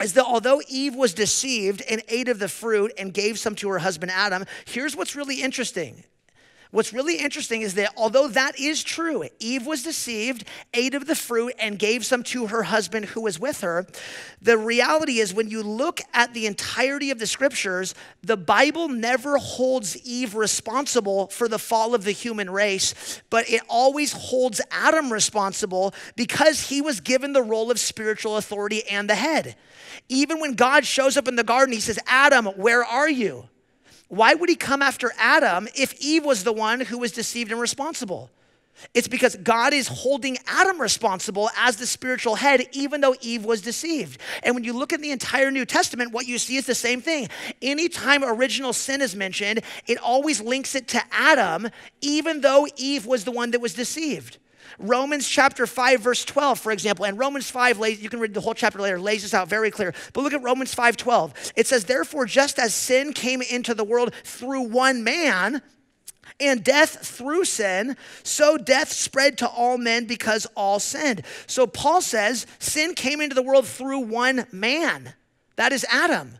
is that although Eve was deceived and ate of the fruit and gave some to her husband Adam, here's what's really interesting. What's really interesting is that although that is true, Eve was deceived, ate of the fruit, and gave some to her husband who was with her. The reality is, when you look at the entirety of the scriptures, the Bible never holds Eve responsible for the fall of the human race, but it always holds Adam responsible because he was given the role of spiritual authority and the head. Even when God shows up in the garden, he says, Adam, where are you? Why would he come after Adam if Eve was the one who was deceived and responsible? It's because God is holding Adam responsible as the spiritual head, even though Eve was deceived. And when you look at the entire New Testament, what you see is the same thing. Anytime original sin is mentioned, it always links it to Adam, even though Eve was the one that was deceived. Romans chapter 5, verse 12, for example, and Romans 5, you can read the whole chapter later, lays this out very clear. But look at Romans 5, 12. It says, Therefore, just as sin came into the world through one man, and death through sin, so death spread to all men because all sinned. So Paul says sin came into the world through one man. That is Adam.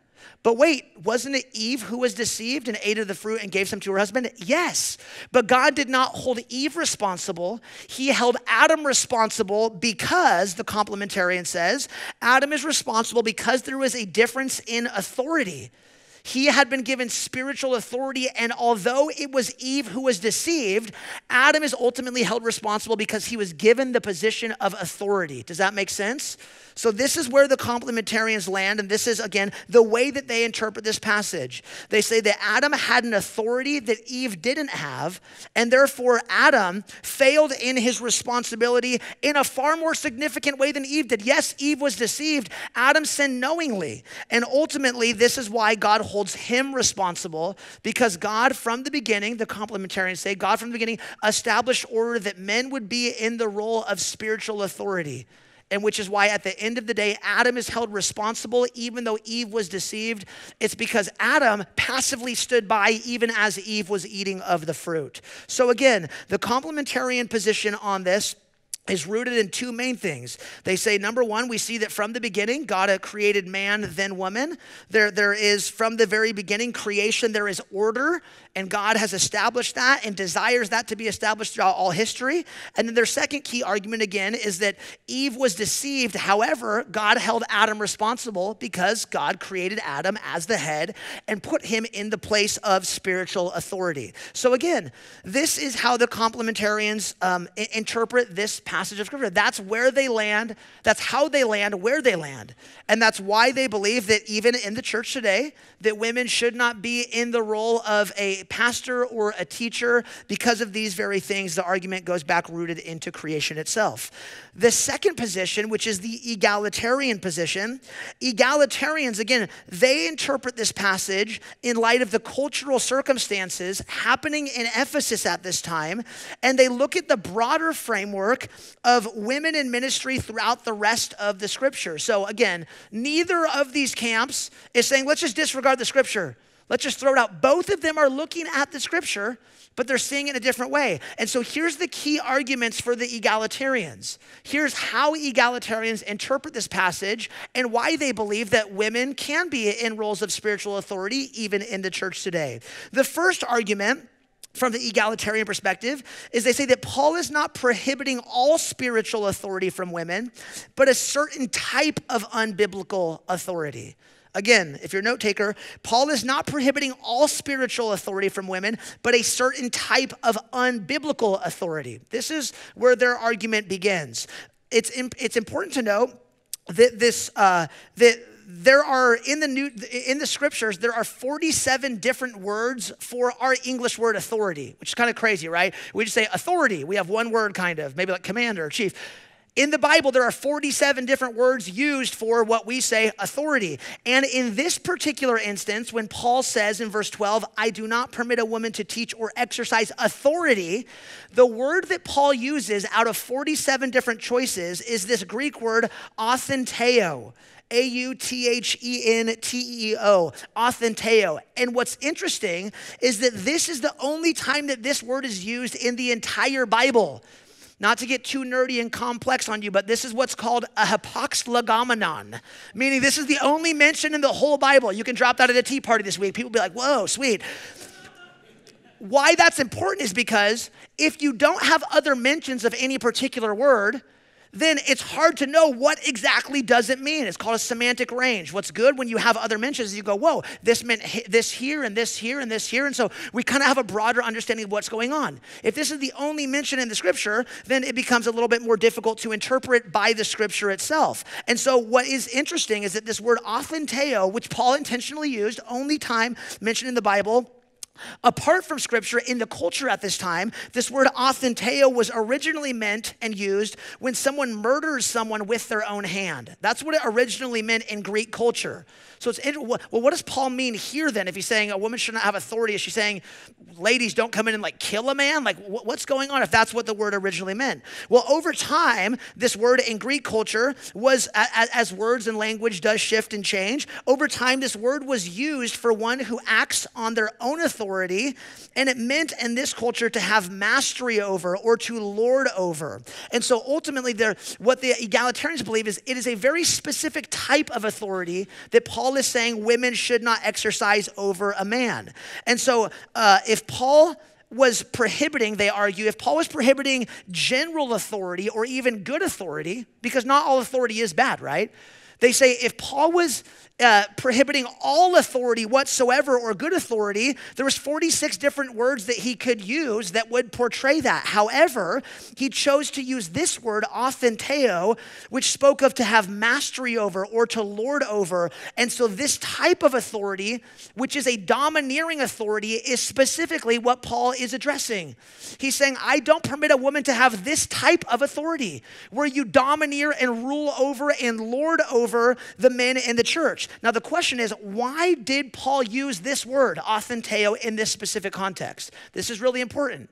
But wait, wasn't it Eve who was deceived and ate of the fruit and gave some to her husband? Yes. But God did not hold Eve responsible. He held Adam responsible because, the complementarian says, Adam is responsible because there was a difference in authority. He had been given spiritual authority, and although it was Eve who was deceived, Adam is ultimately held responsible because he was given the position of authority. Does that make sense? So, this is where the complementarians land, and this is, again, the way that they interpret this passage. They say that Adam had an authority that Eve didn't have, and therefore Adam failed in his responsibility in a far more significant way than Eve did. Yes, Eve was deceived, Adam sinned knowingly. And ultimately, this is why God holds him responsible, because God, from the beginning, the complementarians say, God from the beginning established order that men would be in the role of spiritual authority and which is why at the end of the day, Adam is held responsible even though Eve was deceived. It's because Adam passively stood by even as Eve was eating of the fruit. So, again, the complementarian position on this is rooted in two main things. They say, number one, we see that from the beginning, God created man, then woman. There, there is, from the very beginning, creation, there is order, and God has established that and desires that to be established throughout all history. And then their second key argument again is that Eve was deceived. However, God held Adam responsible because God created Adam as the head and put him in the place of spiritual authority. So again, this is how the complementarians um, interpret this passage of scripture. That's where they land. That's how they land, where they land. And that's why they believe that even in the church today, that women should not be in the role of a pastor or a teacher because of these very things. The argument goes back rooted into creation itself. The second position, which is the egalitarian position, egalitarians, again, they interpret this passage in light of the cultural circumstances happening in Ephesus at this time, and they look at the broader framework of women in ministry throughout the rest of the scripture. So, again, neither of these camps is saying, let's just disregard the scripture. Let's just throw it out. Both of them are looking at the scripture, but they're seeing it in a different way. And so here's the key arguments for the egalitarians. Here's how egalitarians interpret this passage and why they believe that women can be in roles of spiritual authority, even in the church today. The first argument from the egalitarian perspective is they say that Paul is not prohibiting all spiritual authority from women, but a certain type of unbiblical authority. Again, if you're a note taker, Paul is not prohibiting all spiritual authority from women, but a certain type of unbiblical authority. This is where their argument begins. It's, it's important to note that this uh, that there are in the new in the scriptures there are 47 different words for our english word authority which is kind of crazy right we just say authority we have one word kind of maybe like commander or chief in the Bible, there are 47 different words used for what we say authority. And in this particular instance, when Paul says in verse 12, I do not permit a woman to teach or exercise authority, the word that Paul uses out of 47 different choices is this Greek word authenteo. A U T H E N T E O, authenteo. And what's interesting is that this is the only time that this word is used in the entire Bible. Not to get too nerdy and complex on you, but this is what's called a hapax legomenon, meaning this is the only mention in the whole Bible. You can drop that at a tea party this week. People will be like, whoa, sweet. Why that's important is because if you don't have other mentions of any particular word, then it's hard to know what exactly does it mean. It's called a semantic range. What's good when you have other mentions you go, whoa, this meant this here and this here and this here. And so we kind of have a broader understanding of what's going on. If this is the only mention in the scripture, then it becomes a little bit more difficult to interpret by the scripture itself. And so what is interesting is that this word authenteo, which Paul intentionally used, only time mentioned in the Bible, Apart from scripture, in the culture at this time, this word authenteo was originally meant and used when someone murders someone with their own hand. That's what it originally meant in Greek culture. So it's well, what does Paul mean here then? If he's saying a woman should not have authority, is she saying, ladies, don't come in and like kill a man? Like, what's going on if that's what the word originally meant? Well, over time, this word in Greek culture was, as words and language does shift and change, over time, this word was used for one who acts on their own authority, and it meant in this culture to have mastery over or to lord over. And so ultimately, what the egalitarians believe is it is a very specific type of authority that Paul Paul is saying women should not exercise over a man. And so uh, if Paul was prohibiting, they argue, if Paul was prohibiting general authority or even good authority, because not all authority is bad, right? They say if Paul was uh, prohibiting all authority whatsoever or good authority there was 46 different words that he could use that would portray that. However he chose to use this word authenteo which spoke of to have mastery over or to lord over. And so this type of authority which is a domineering authority is specifically what paul is addressing. He's saying i don't permit a woman to have this type of authority where you domineer and rule over and lord over the men in the church now, the question is why did Paul use this word, authenteo, in this specific context? This is really important.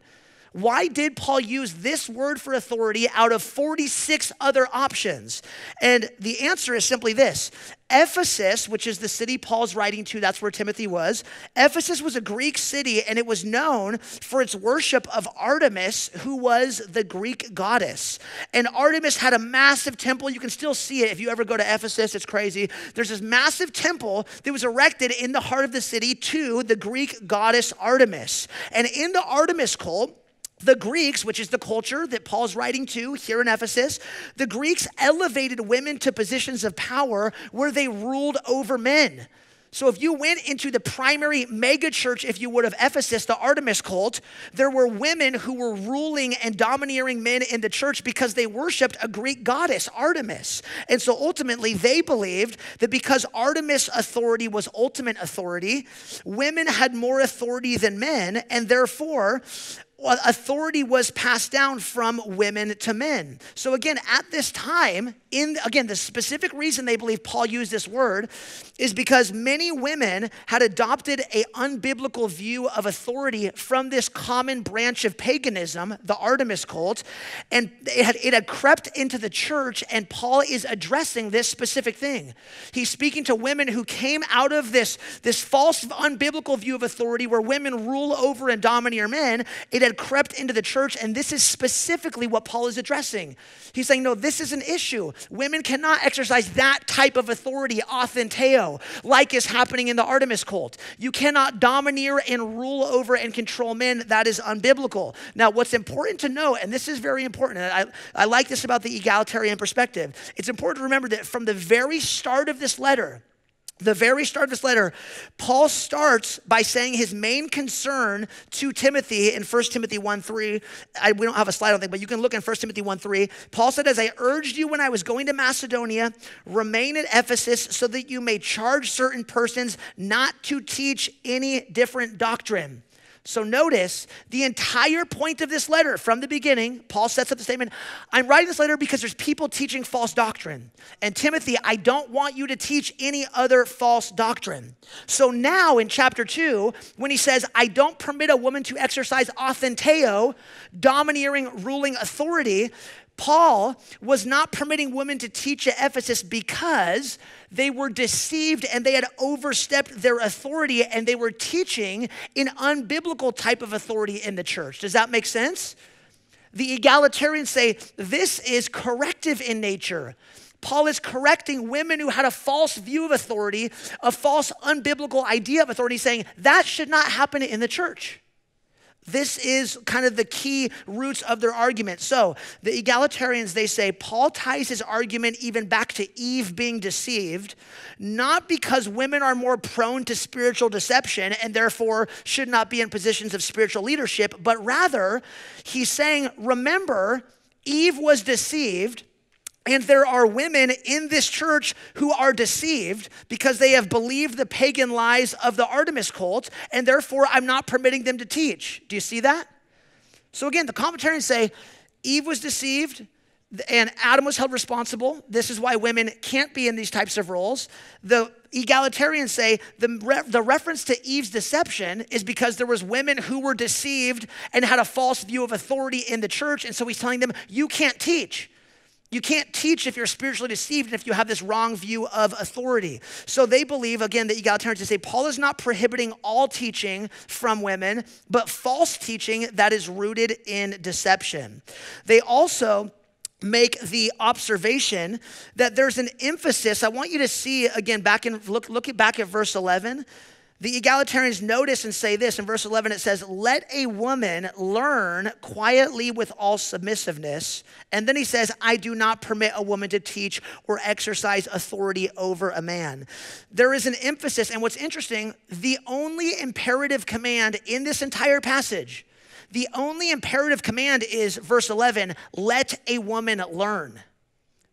Why did Paul use this word for authority out of 46 other options? And the answer is simply this Ephesus, which is the city Paul's writing to, that's where Timothy was. Ephesus was a Greek city and it was known for its worship of Artemis, who was the Greek goddess. And Artemis had a massive temple. You can still see it if you ever go to Ephesus, it's crazy. There's this massive temple that was erected in the heart of the city to the Greek goddess Artemis. And in the Artemis cult, the Greeks, which is the culture that Paul's writing to here in Ephesus, the Greeks elevated women to positions of power where they ruled over men. So if you went into the primary mega church, if you would, of Ephesus, the Artemis cult, there were women who were ruling and domineering men in the church because they worshiped a Greek goddess, Artemis. And so ultimately, they believed that because Artemis' authority was ultimate authority, women had more authority than men, and therefore, authority was passed down from women to men. So again, at this time, in again, the specific reason they believe Paul used this word is because many women had adopted a unbiblical view of authority from this common branch of paganism, the Artemis cult, and it had, it had crept into the church, and Paul is addressing this specific thing. He's speaking to women who came out of this, this false unbiblical view of authority where women rule over and domineer men. It had crept into the church, and this is specifically what Paul is addressing. He's saying, no, this is an issue. Women cannot exercise that type of authority, authenteo, like is happening in the Artemis cult. You cannot domineer and rule over and control men. That is unbiblical. Now, what's important to know, and this is very important, I, I like this about the egalitarian perspective, it's important to remember that from the very start of this letter, the very start of this letter, Paul starts by saying his main concern to Timothy in 1 Timothy 1 3. I, we don't have a slide on that, but you can look in 1 Timothy 1 3. Paul said, As I urged you when I was going to Macedonia, remain at Ephesus so that you may charge certain persons not to teach any different doctrine. So notice the entire point of this letter from the beginning, Paul sets up the statement I'm writing this letter because there's people teaching false doctrine. And Timothy, I don't want you to teach any other false doctrine. So now in chapter 2, when he says, I don't permit a woman to exercise authenteo, domineering, ruling authority, Paul was not permitting women to teach at Ephesus because they were deceived and they had overstepped their authority and they were teaching an unbiblical type of authority in the church. Does that make sense? The egalitarians say this is corrective in nature. Paul is correcting women who had a false view of authority, a false unbiblical idea of authority, saying that should not happen in the church. This is kind of the key roots of their argument. So, the egalitarians, they say Paul ties his argument even back to Eve being deceived, not because women are more prone to spiritual deception and therefore should not be in positions of spiritual leadership, but rather he's saying, remember, Eve was deceived and there are women in this church who are deceived because they have believed the pagan lies of the Artemis cult, and therefore I'm not permitting them to teach. Do you see that? So again, the commentarians say Eve was deceived and Adam was held responsible. This is why women can't be in these types of roles. The egalitarians say the, the reference to Eve's deception is because there was women who were deceived and had a false view of authority in the church, and so he's telling them, you can't teach. You can't teach if you're spiritually deceived and if you have this wrong view of authority. So they believe, again, that egalitarians to say Paul is not prohibiting all teaching from women, but false teaching that is rooted in deception. They also make the observation that there's an emphasis. I want you to see again back in look look back at verse 11 the egalitarians notice and say this in verse 11 it says, Let a woman learn quietly with all submissiveness. And then he says, I do not permit a woman to teach or exercise authority over a man. There is an emphasis, and what's interesting, the only imperative command in this entire passage, the only imperative command is verse 11, let a woman learn.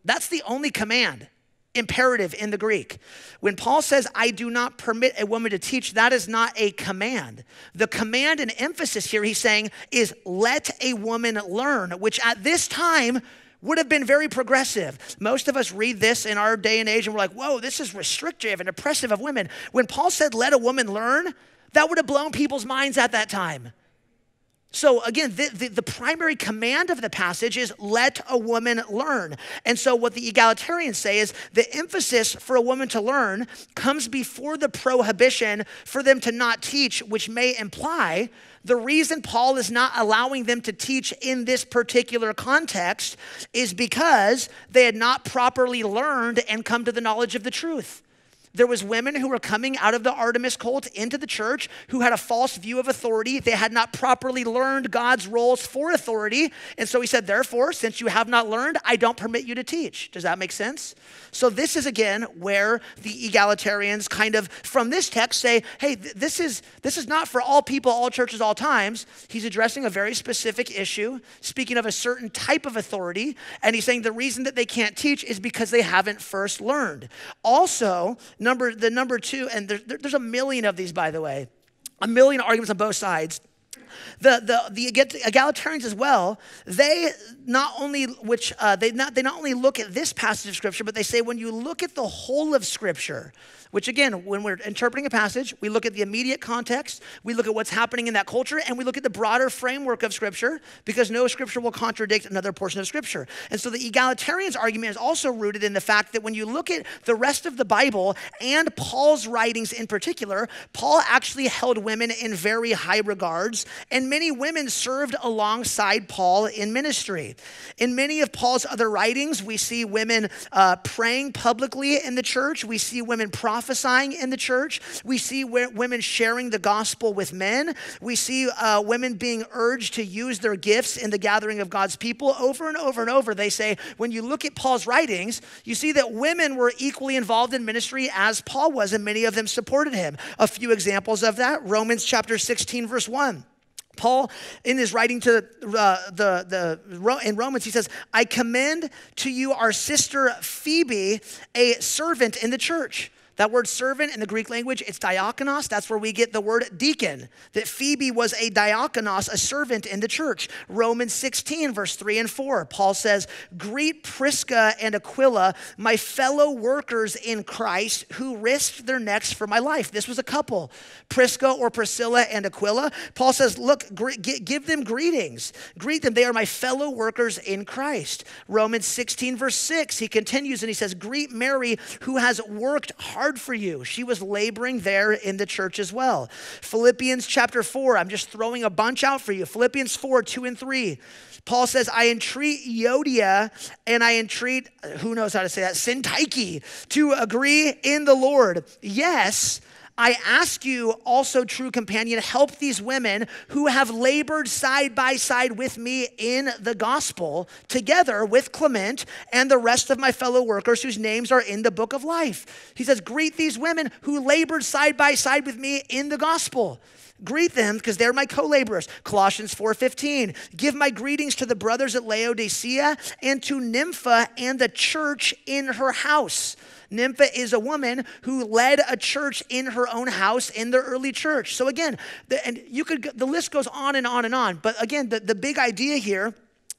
That's the only command imperative in the Greek. When Paul says, I do not permit a woman to teach, that is not a command. The command and emphasis here, he's saying, is let a woman learn, which at this time would have been very progressive. Most of us read this in our day and age and we're like, whoa, this is restrictive and oppressive of women. When Paul said, let a woman learn, that would have blown people's minds at that time. So, again, the, the, the, primary command of the passage is let a woman learn. And so, what the egalitarians say is the emphasis for a woman to learn comes before the prohibition for them to not teach, which may imply the reason Paul is not allowing them to teach in this particular context is because they had not properly learned and come to the knowledge of the truth. There was women who were coming out of the Artemis cult into the church who had a false view of authority. They had not properly learned God's roles for authority. And so he said, therefore, since you have not learned, I don't permit you to teach. Does that make sense? So this is again where the egalitarians kind of from this text say, hey, th- this is this is not for all people, all churches, all times. He's addressing a very specific issue, speaking of a certain type of authority, and he's saying the reason that they can't teach is because they haven't first learned. Also, number the number two, and there, there's a million of these, by the way, a million arguments on both sides. The, the, the egalitarians as well, they not only, which uh, they, not, they not only look at this passage of scripture, but they say when you look at the whole of scripture, which again, when we're interpreting a passage, we look at the immediate context, we look at what's happening in that culture, and we look at the broader framework of Scripture because no Scripture will contradict another portion of Scripture. And so the egalitarian's argument is also rooted in the fact that when you look at the rest of the Bible and Paul's writings in particular, Paul actually held women in very high regards, and many women served alongside Paul in ministry. In many of Paul's other writings, we see women uh, praying publicly in the church, we see women prophesying prophesying in the church. We see women sharing the gospel with men. We see uh, women being urged to use their gifts in the gathering of God's people. Over and over and over, they say, when you look at Paul's writings, you see that women were equally involved in ministry as Paul was, and many of them supported him. A few examples of that Romans chapter 16, verse 1. Paul, in his writing to uh, the, the, in Romans, he says, I commend to you our sister Phoebe, a servant in the church that word servant in the Greek language, it's diakonos. That's where we get the word deacon. That Phoebe was a diakonos, a servant in the church. Romans 16, verse 3 and 4. Paul says, Greet Prisca and Aquila, my fellow workers in Christ, who risked their necks for my life. This was a couple, Prisca or Priscilla and Aquila. Paul says, Look, give them greetings. Greet them. They are my fellow workers in Christ. Romans 16, verse 6, he continues and he says, Greet Mary, who has worked hard hard for you. She was laboring there in the church as well. Philippians chapter 4, I'm just throwing a bunch out for you. Philippians 4, 2 and 3. Paul says, I entreat Euodia and I entreat, who knows how to say that, Syntyche, to agree in the Lord. Yes, I ask you also, true companion, help these women who have labored side by side with me in the gospel, together with Clement and the rest of my fellow workers whose names are in the book of life. He says, Greet these women who labored side by side with me in the gospel. Greet them because they're my co-laborers. Colossians 4.15 give my greetings to the brothers at laodicea and to nympha and the church in her house Nympha is a woman who led a church in her own house in the early church. So again, the, and you could the list goes on and on and on. But again, the, the big idea here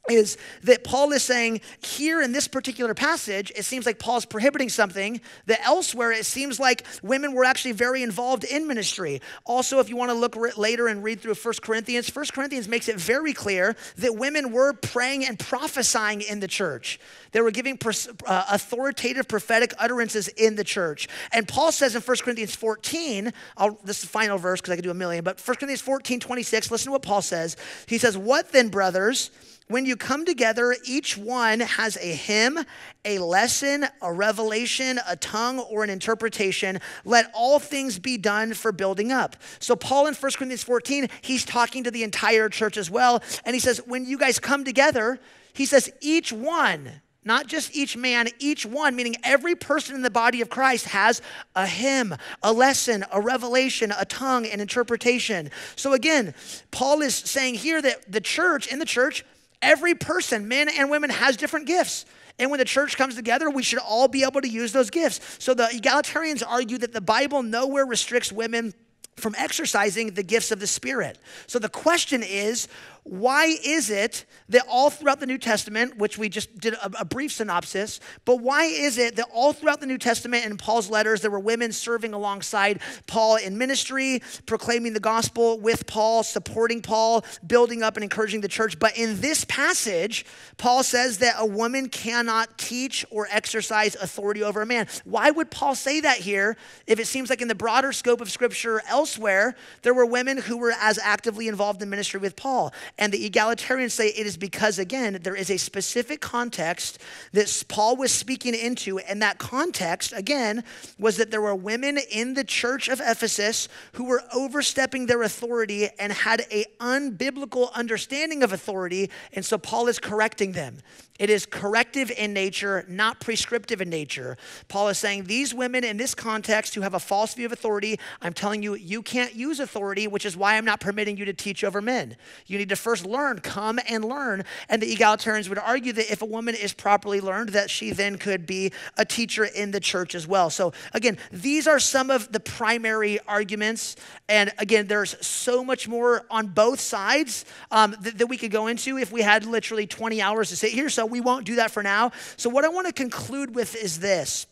is that Paul is saying here in this particular passage, it seems like Paul's prohibiting something that elsewhere it seems like women were actually very involved in ministry. Also, if you want to look later and read through 1 Corinthians, 1 Corinthians makes it very clear that women were praying and prophesying in the church. They were giving uh, authoritative prophetic utterances in the church. And Paul says in 1 Corinthians 14, I'll, this is the final verse because I could do a million, but 1 Corinthians 14, 26, listen to what Paul says. He says, What then, brothers? When you come together, each one has a hymn, a lesson, a revelation, a tongue, or an interpretation. Let all things be done for building up. So, Paul in 1 Corinthians 14, he's talking to the entire church as well. And he says, When you guys come together, he says, each one, not just each man, each one, meaning every person in the body of Christ has a hymn, a lesson, a revelation, a tongue, an interpretation. So again, Paul is saying here that the church, in the church, Every person, men and women, has different gifts. And when the church comes together, we should all be able to use those gifts. So the egalitarians argue that the Bible nowhere restricts women from exercising the gifts of the Spirit. So the question is why is it that all throughout the New Testament, which we just did a, a, brief synopsis, but why is it that all throughout the New Testament and Paul's letters, there were women serving alongside Paul in ministry, proclaiming the gospel with Paul, supporting Paul, building up and encouraging the church? But in this passage, Paul says that a woman cannot teach or exercise authority over a man. Why would Paul say that here if it seems like in the broader scope of scripture elsewhere, there were women who were as actively involved in ministry with Paul? And the egalitarians say it is because, again, there is a specific context that Paul was speaking into. And that context, again, was that there were women in the church of Ephesus who were overstepping their authority and had a unbiblical understanding of authority. And so Paul is correcting them. It is corrective in nature, not prescriptive in nature. Paul is saying these women in this context who have a false view of authority, I'm telling you, you can't use authority, which is why I'm not permitting you to teach over men. You need to first learn, come and learn. And the egalitarians would argue that if a woman is properly learned, that she then could be a teacher in the church as well. So, again, these are some of the primary arguments. And again, there's so much more on both sides um, that, that we could go into if we had literally 20 hours to sit here. So, we won't do that for now. So, what I want to conclude with is this.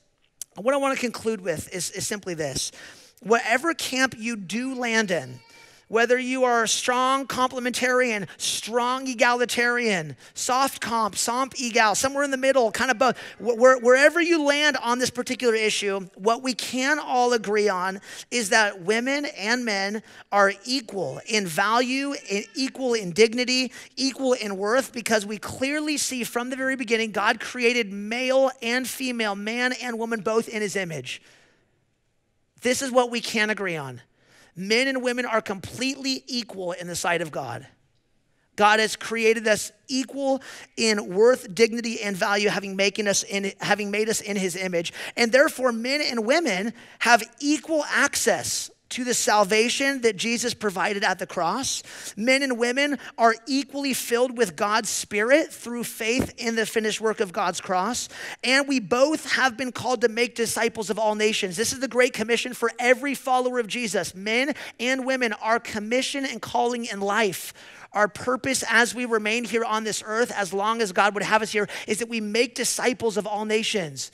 What I want to conclude with is, is simply this. Whatever camp you do land in, whether you are a strong complementarian, strong egalitarian, soft comp, somp egal, somewhere in the middle, kind of both, wherever you land on this particular issue, what we can all agree on is that women and men are equal in value, equal in dignity, equal in worth, because we clearly see from the very beginning God created male and female, man and woman, both in his image. This is what we can agree on men and women are completely equal in the sight of God. God has created us equal in worth, dignity, and value, having making us in having made us in his image. And therefore, men and women have equal access to the salvation that Jesus provided at the cross. Men and women are equally filled with God's Spirit through faith in the finished work of God's cross. And we both have been called to make disciples of all nations. This is the Great Commission for every follower of Jesus. Men and women, our commission and calling in life our purpose as we remain here on this earth, as long as God would have us here, is that we make disciples of all nations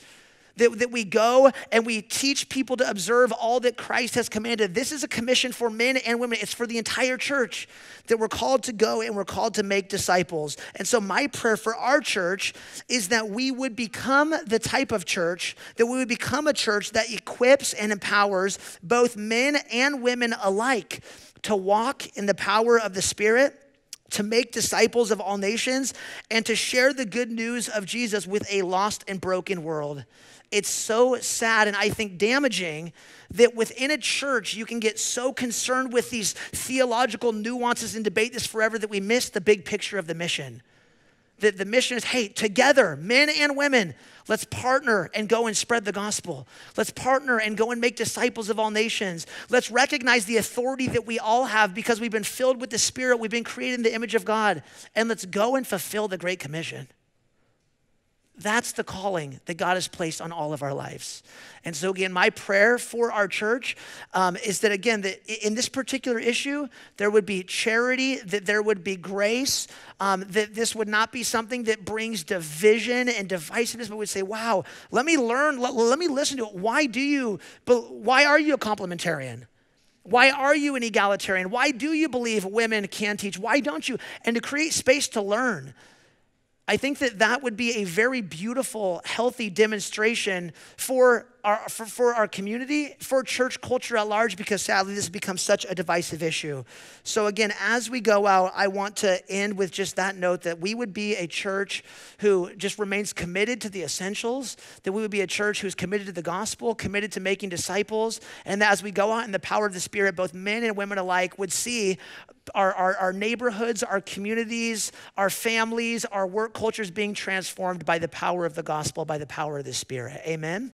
that, that we go and we teach people to observe all that Christ has commanded. This is a commission for men and women, it's for the entire church that we're called to go and we're called to make disciples. And so, my prayer for our church is that we would become the type of church, that we would become a church that equips and empowers both men and women alike to walk in the power of the Spirit to make disciples of all nations and to share the good news of Jesus with a lost and broken world. It's so sad and I think damaging that within a church you can get so concerned with these theological nuances and debate this forever that we miss the big picture of the mission. That the mission is hey, together, men and women, let's partner and go and spread the gospel. Let's partner and go and make disciples of all nations. Let's recognize the authority that we all have because we've been filled with the Spirit, we've been created in the image of God, and let's go and fulfill the Great Commission. That's the calling that God has placed on all of our lives. And so, again, my prayer for our church um, is that, again, that in this particular issue, there would be charity, that there would be grace, um, that this would not be something that brings division and divisiveness, but would say, wow, let me learn, let, let me listen to it. Why do you, why are you a complementarian? Why are you an egalitarian? Why do you believe women can teach? Why don't you? And to create space to learn. I think that that would be a very beautiful, healthy demonstration for our, for, for our community, for church culture at large, because sadly this becomes such a divisive issue. So, again, as we go out, I want to end with just that note that we would be a church who just remains committed to the essentials, that we would be a church who's committed to the gospel, committed to making disciples, and that as we go out in the power of the Spirit, both men and women alike would see our, our, our neighborhoods, our communities, our families, our work cultures being transformed by the power of the gospel, by the power of the Spirit. Amen.